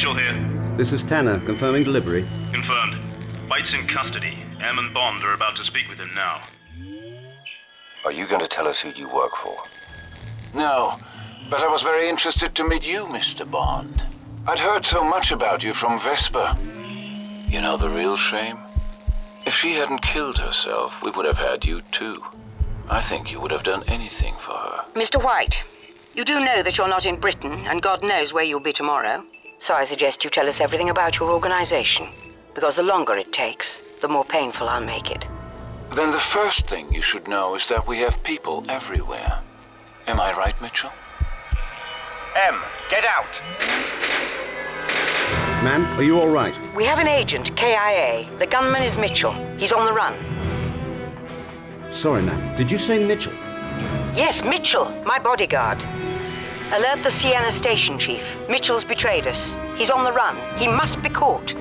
Mitchell here. This is Tanner, confirming delivery. Confirmed. White's in custody. M and Bond are about to speak with him now. Are you going to tell us who you work for? No, but I was very interested to meet you, Mr. Bond. I'd heard so much about you from Vesper. You know the real shame? If she hadn't killed herself, we would have had you too. I think you would have done anything for her. Mr. White, you do know that you're not in Britain, and God knows where you'll be tomorrow. So I suggest you tell us everything about your organization. Because the longer it takes, the more painful I'll make it. Then the first thing you should know is that we have people everywhere. Am I right, Mitchell? M, get out! Ma'am, are you all right? We have an agent, KIA. The gunman is Mitchell. He's on the run. Sorry, ma'am. Did you say Mitchell? Yes, Mitchell, my bodyguard. Alert the Siena station chief. Mitchell's betrayed us. He's on the run. He must be caught.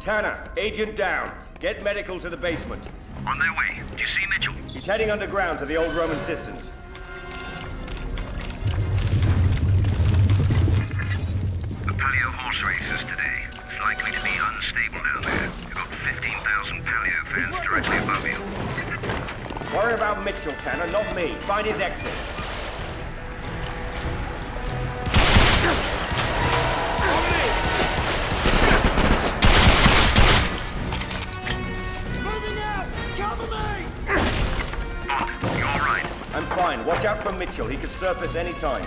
Tanner, agent down. Get medical to the basement. On their way. Do you see Mitchell? He's heading underground to the old Roman cisterns. Paleo horse races today. It's likely to be unstable down there. You've got 15,000 Palio fans directly above you. Worry about Mitchell, Tanner, not me. Find his exit. Bond, you all right? I'm fine. Watch out for Mitchell. He could surface any time.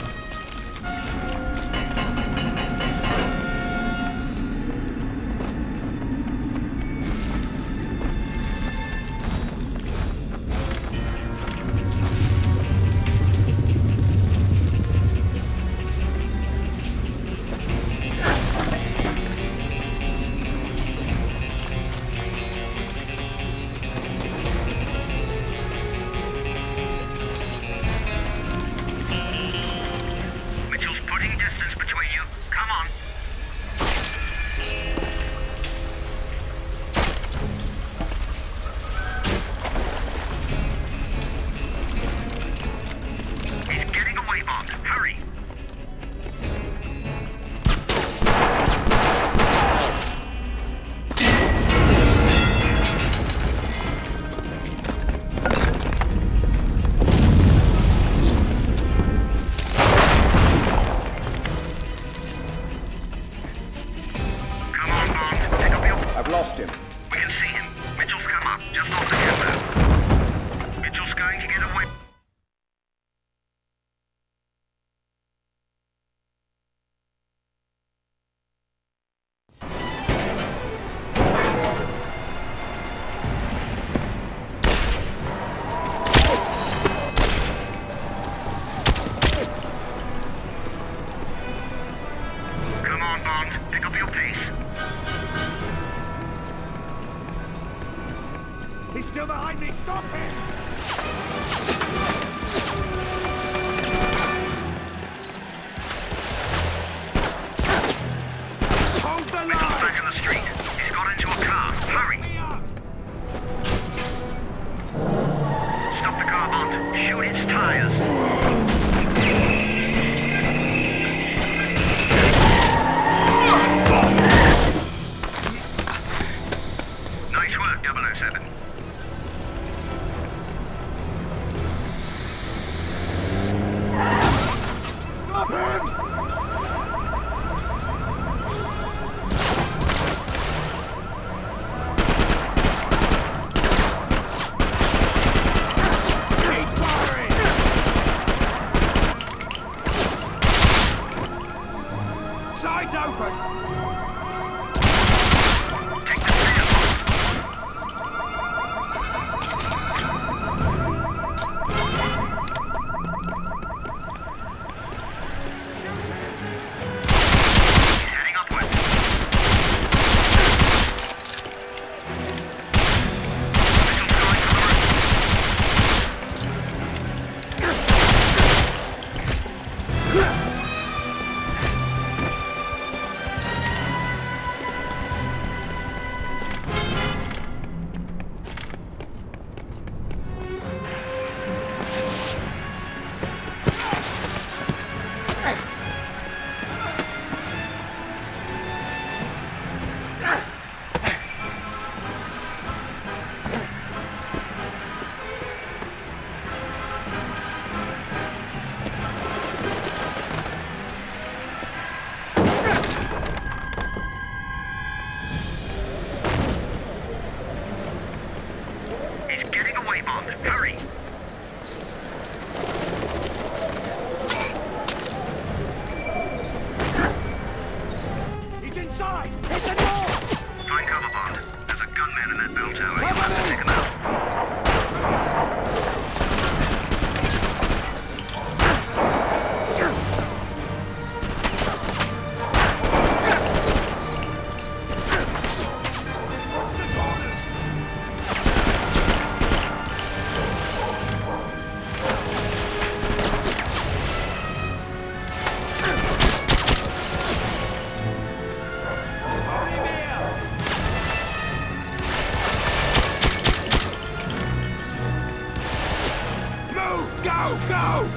Stop it. Chongtan night. He's got into a car. Hurry. Get the car, Bond. Shoot its tires. 了。Go! Go!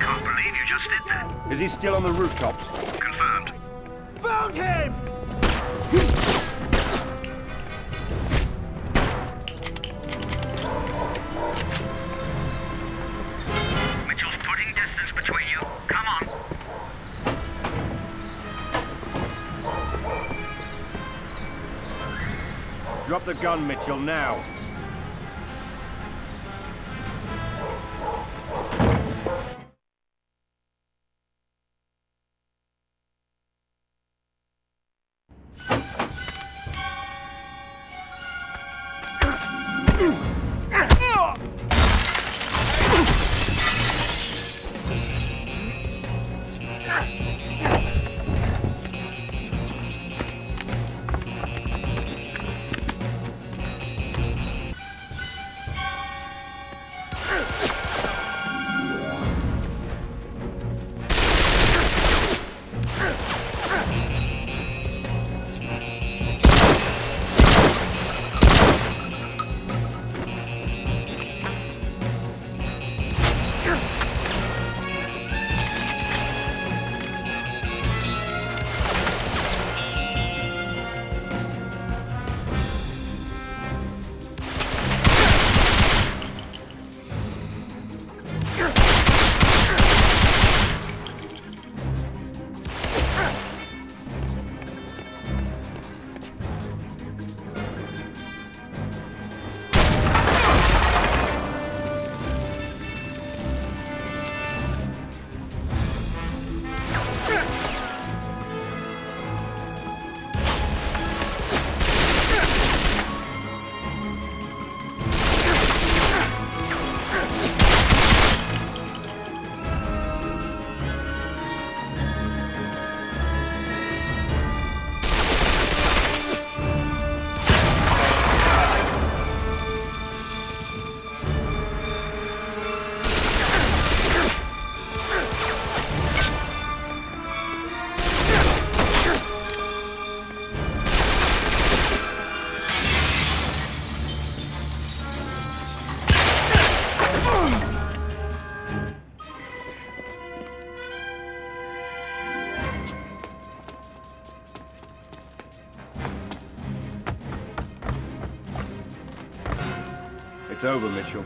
Can't believe you just did that. Is he still on the rooftops? Confirmed. Found him! Drop the gun, Mitchell, now. It's over, Mitchell.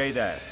Stay there.